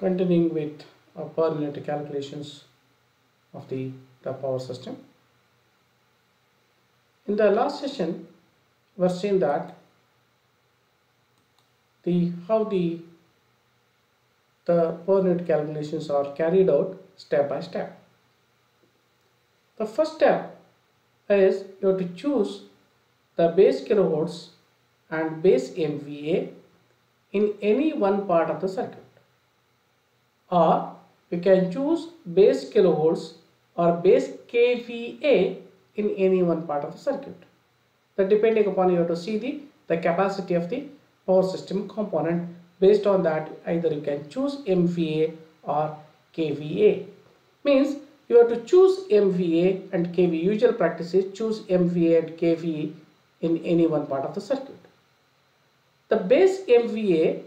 continuing with uh, per unit calculations of the, the power system. In the last session, we have seen that the how the the per unit calculations are carried out step by step. The first step is you have to choose the base kilovolts and base MVA in any one part of the circuit or we can choose base kilovolts or base kVA in any one part of the circuit. That depending upon you have to see the, the capacity of the power system component based on that either you can choose MVA or kVA. Means you have to choose MVA and kVA. Usual practice is choose MVA and kVA in any one part of the circuit. The base MVA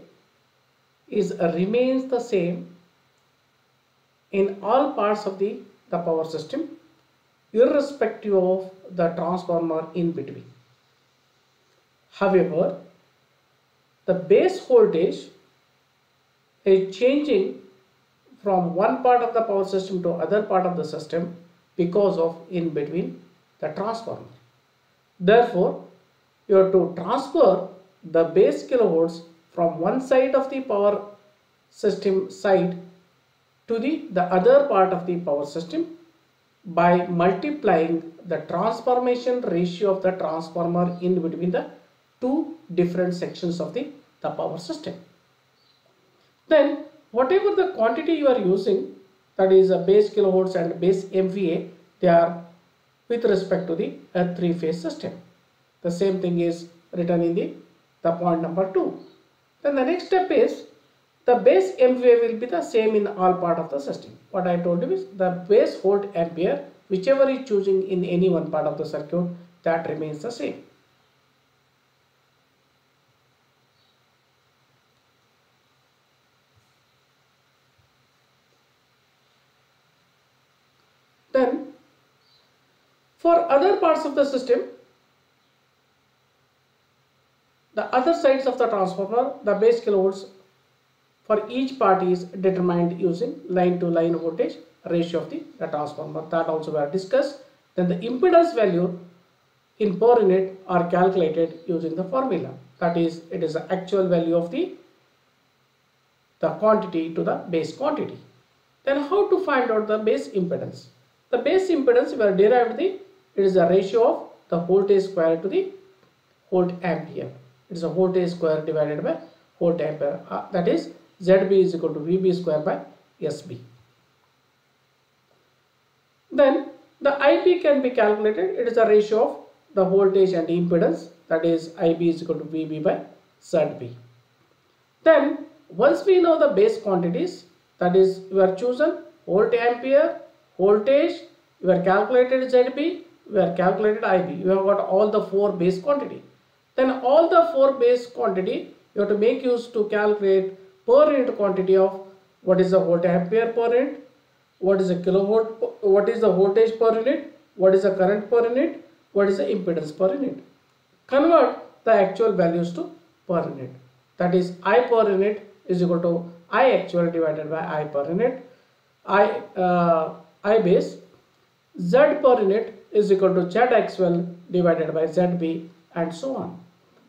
is uh, remains the same in all parts of the, the power system irrespective of the transformer in between. However, the base voltage is changing from one part of the power system to other part of the system because of in between the transformer. Therefore, you have to transfer the base kilovolts from one side of the power system side to the, the other part of the power system by multiplying the transformation ratio of the transformer in between the two different sections of the, the power system. Then whatever the quantity you are using that is a base kilovolts and base MVA they are with respect to the a three phase system. The same thing is written in the, the point number 2. Then the next step is the base MVA will be the same in all part of the system. What I told you is the base volt ampere whichever is choosing in any one part of the circuit that remains the same. Then for other parts of the system the other sides of the transformer the base kilovolts for each part is determined using line to line voltage ratio of the, the transformer. That also were discussed. Then the impedance value in per unit are calculated using the formula. That is it is the actual value of the the quantity to the base quantity. Then how to find out the base impedance? The base impedance we have derived the it is a ratio of the voltage square to the volt ampere. It is a voltage square divided by volt ampere. Uh, that is ZB is equal to VB square by SB. Then the IB can be calculated. It is a ratio of the voltage and impedance that is IB is equal to VB by ZB. Then once we know the base quantities that is you are chosen volt ampere, voltage, you are calculated ZB, you are calculated IB. You have got all the four base quantity. Then all the four base quantity you have to make use to calculate per unit quantity of what is the volt ampere per unit, what is the kilovolt, what is the voltage per unit, what is the current per unit, what is the impedance per unit. Convert the actual values to per unit. That is I per unit is equal to I actual divided by I per unit. I, uh, I base Z per unit is equal to Z actual divided by ZB and so on.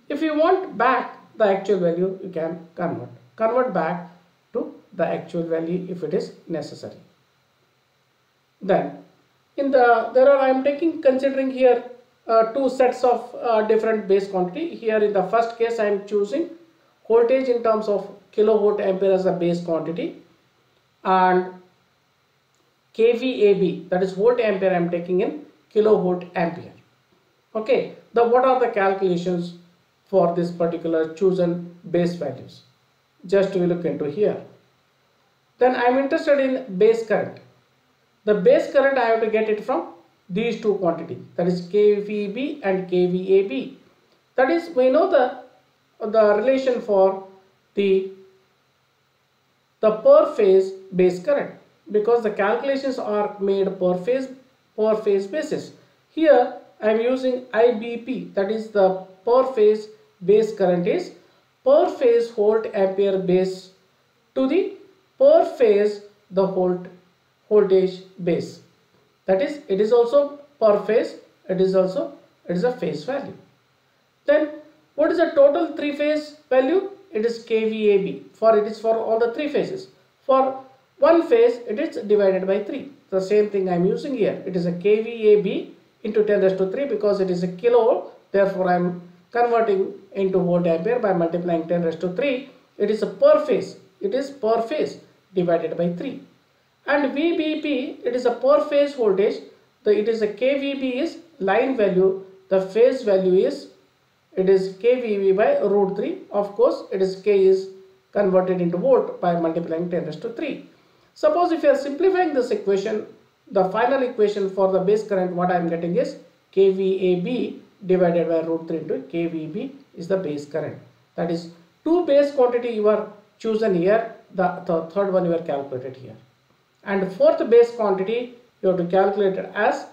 If you want back the actual value you can convert convert back to the actual value if it is necessary. Then in the there are I am taking considering here uh, two sets of uh, different base quantity. Here in the first case I am choosing voltage in terms of kilovolt ampere as a base quantity and kVAB that is volt ampere I am taking in kilovolt ampere. Okay, the what are the calculations for this particular chosen base values? Just we look into here. Then I am interested in base current. The base current I have to get it from these two quantities that is KVB and KVAB. That is we know the the relation for the the per phase base current because the calculations are made per phase per phase basis. Here I am using IBP that is the per phase base current is per phase volt ampere base to the per phase the volt voltage base. That is, it is also per phase, it is also, it is a phase value. Then what is the total three phase value? It is kVAB for it is for all the three phases. For one phase it is divided by 3. The same thing I am using here. It is a kVAB into 10 raised to 3 because it is a kilo. Therefore I am converting into volt ampere by multiplying 10 raised to 3. It is a per phase. It is per phase divided by 3. And VBP it is a per phase voltage. The, it is a kVB is line value. The phase value is it is kVB by root 3. Of course, it is k is converted into volt by multiplying 10 raised to 3. Suppose if you are simplifying this equation, the final equation for the base current what I am getting is kVAB divided by root 3 into kVB is the base current. That is two base quantity you are chosen here, the, the third one you are calculated here. And fourth base quantity you have to calculate it as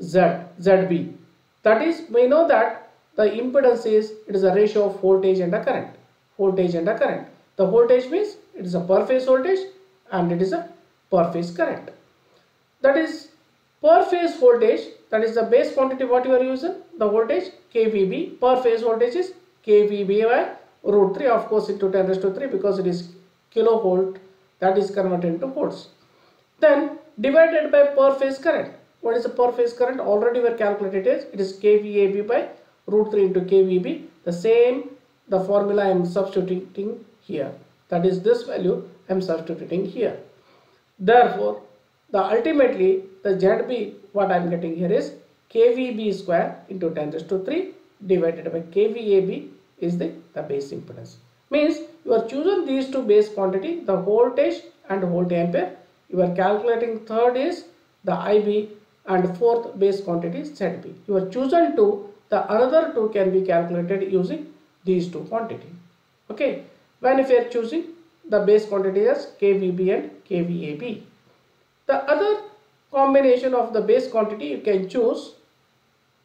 Z, ZB. That is, we know that the impedance is it is a ratio of voltage and a current voltage and a current the voltage means it is a per phase voltage and it is a per phase current that is per phase voltage that is the base quantity what you are using the voltage kVB per phase voltage is kVB by root 3 of course into 10 raised to 3 because it is kilovolt that is converted into volts. Then divided by per phase current. What is the per phase current? Already we are calculated is it is kVAB by root 3 into kVB. The same the formula I am substituting here. That is this value I am substituting here. Therefore the ultimately the ZB what I am getting here is kVB square into 10 raised to 3 divided by kVAB is the, the base impedance means you are choosing these two base quantity the voltage and volt ampere you are calculating third is the IB and fourth base quantity is ZB you are chosen to the another two can be calculated using these two quantity. Okay. When if you are choosing the base quantity as KVB and KVAB. The other combination of the base quantity you can choose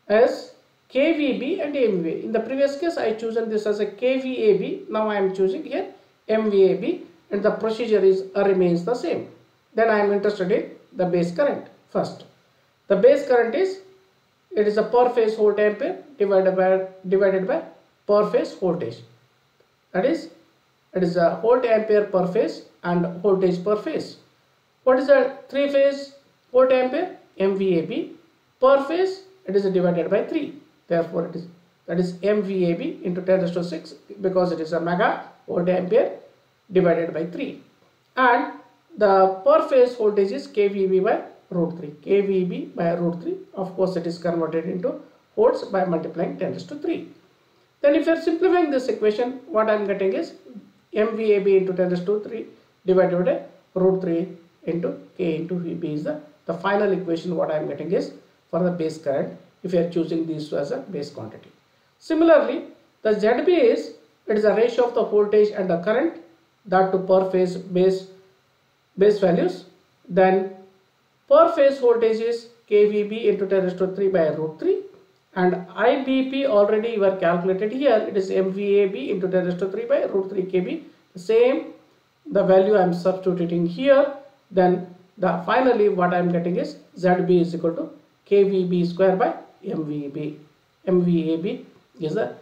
as KVB and MVA. In the previous case I chosen this as a KVAB. Now I am choosing here MVAB and the procedure is uh, remains the same. Then I am interested in the base current first. The base current is it is a per phase volt ampere divided by divided by per phase voltage that is it is a volt ampere per phase and voltage per phase what is the three phase volt ampere? Mvab per phase it is divided by 3 therefore it is that is mvab into 10 raised to 6 because it is a mega volt ampere divided by 3 and the per phase voltage is kvb by root 3 kVB by root 3 of course it is converted into volts by multiplying 10 to 3 then if you are simplifying this equation what I am getting is MVAB into 10 to 3 divided by root 3 into K into VB is the, the final equation what I am getting is for the base current if you are choosing these two as a base quantity. Similarly the ZB is it is a ratio of the voltage and the current that to per phase base base values. Then Per phase voltage is kVB into 10 raised to 3 by root 3 and IBP already were calculated here it is MVAB into 10 raised to 3 by root 3 KB same the value I am substituting here then the finally what I am getting is ZB is equal to KVB square by MVAB MVAB is the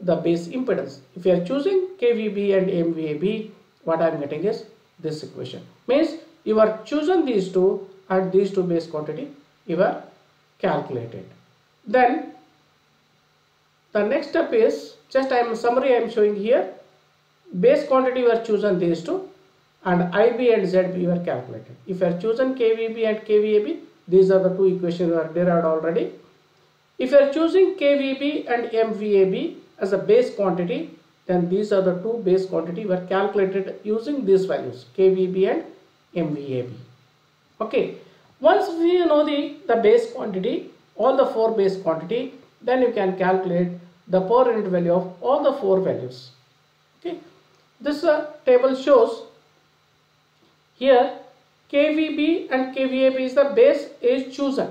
the base impedance. If you are choosing KVB and MVAB what I am getting is this equation. Means you are choosing these two and these two base quantity you are calculated. Then the next step is just I am summary I am showing here. Base quantity you are chosen these two and IB and ZB were calculated. If you are chosen KVB and KVAB these are the two equations are derived already. If you are choosing KVB and MVAB as a base quantity then these are the two base quantity were calculated using these values KVB and MVAB okay once we know the the base quantity all the four base quantity then you can calculate the per unit value of all the four values okay this uh, table shows here kvb and kvab is the base is chosen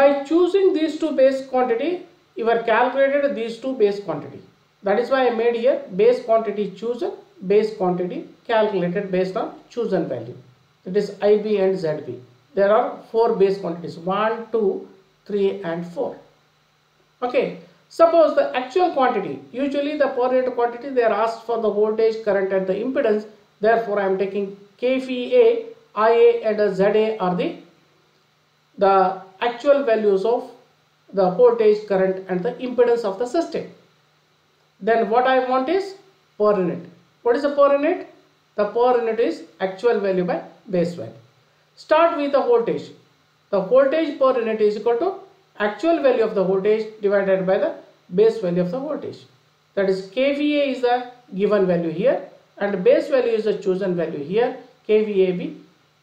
by choosing these two base quantity you are calculated these two base quantity that is why i made here base quantity chosen base quantity calculated based on chosen value. That is IB and ZB. There are four base quantities 1, 2, 3 and 4. Okay. Suppose the actual quantity, usually the per unit quantity they are asked for the voltage, current and the impedance. Therefore, I am taking KVA, IA and ZA are the, the actual values of the voltage, current and the impedance of the system. Then what I want is per unit. What is the per unit? The per unit is actual value by base value. Start with the voltage. The voltage per unit is equal to actual value of the voltage divided by the base value of the voltage. That is kVA is the given value here and base value is the chosen value here kVAB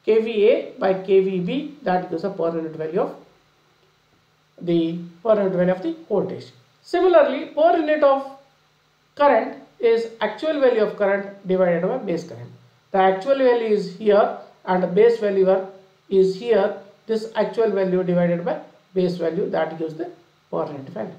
kVA by kVB that gives a per unit value of the per unit value of the voltage. Similarly per unit of current is actual value of current divided by base current. The actual value is here and the base value is here this actual value divided by base value that gives the per unit value.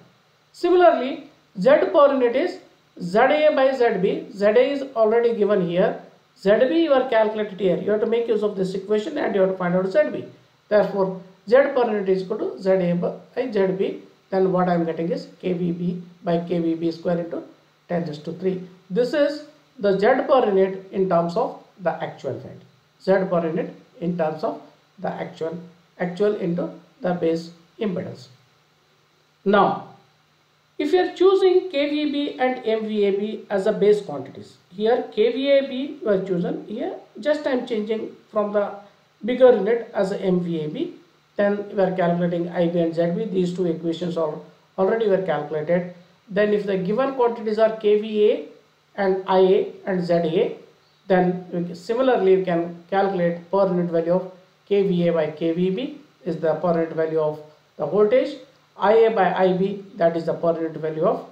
Similarly, Z per unit is ZA by ZB. ZA is already given here. ZB you are calculated here. You have to make use of this equation and you have to find out ZB. Therefore, Z per unit is equal to ZA by ZB. Then what I am getting is KVB by KVB square into 10 to 3. This is the Z per unit in terms of the actual value. Z per unit in terms of the actual actual into the base impedance. Now, if you are choosing KVB and MVAB as a base quantities, here KVAB were chosen, here just I am changing from the bigger unit as a MVAB, then we are calculating IB and ZB, these two equations are already were calculated. Then if the given quantities are KVA and IA and ZA, then we similarly we can calculate per unit value of kVA by kVB is the per unit value of the voltage IA by IB that is the per unit value of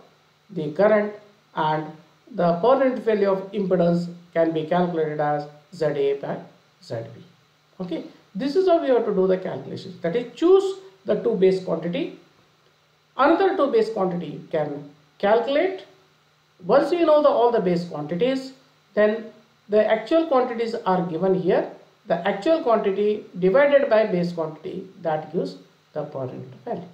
the current and the per unit value of impedance can be calculated as ZA by ZB okay? This is how we have to do the calculations. That is choose the two base quantity. Another two base quantity can calculate. Once you know the all the base quantities then the actual quantities are given here. The actual quantity divided by base quantity that gives the per unit value